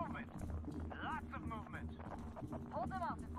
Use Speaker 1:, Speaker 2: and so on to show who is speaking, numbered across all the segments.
Speaker 1: Movement. Lots of movement. Hold them up.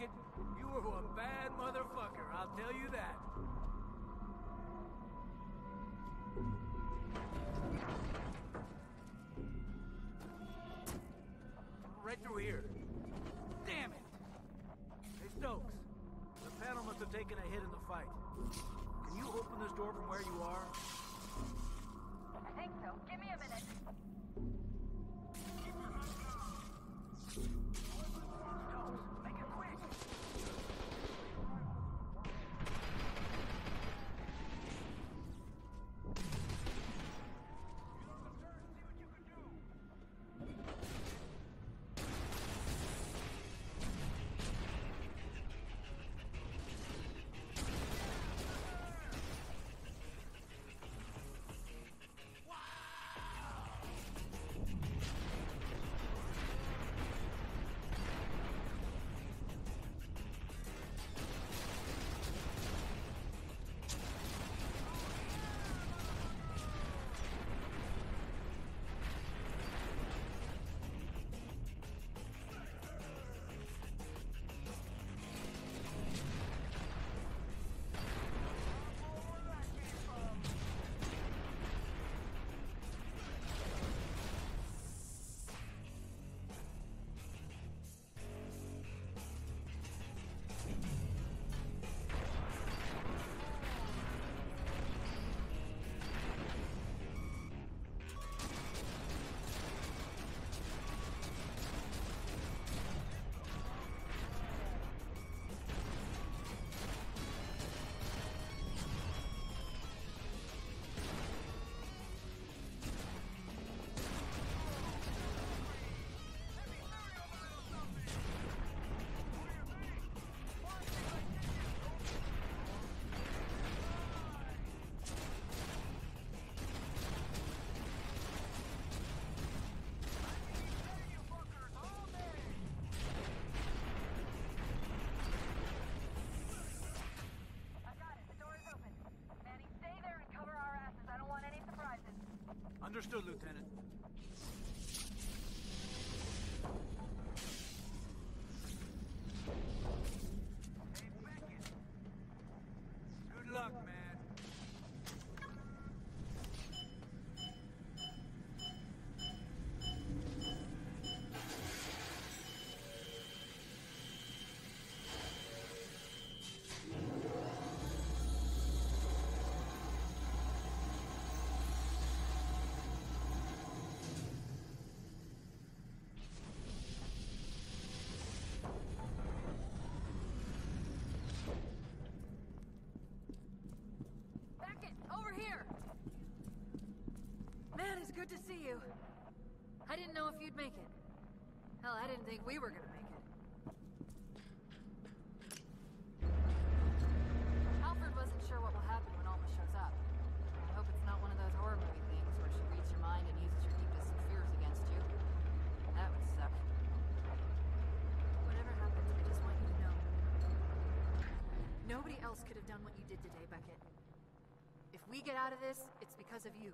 Speaker 2: You were a bad motherfucker, I'll tell you that. Right through here. Damn it! Hey, Stokes. The panel must have taken a hit in the fight. Can you open this door from where you are? Understood, Lieutenant.
Speaker 1: Here! Man, it's good to see you. I didn't know if you'd make it. Hell, I didn't think we were gonna make it. Alfred wasn't sure what will happen when Alma shows up. I hope it's not one of those horror movie things where she reads your mind and uses your deepest fears against you. That would suck. Whatever happens, I just want you to know. Nobody else could have done what you did today, Becket. We get out of this, it's because of you.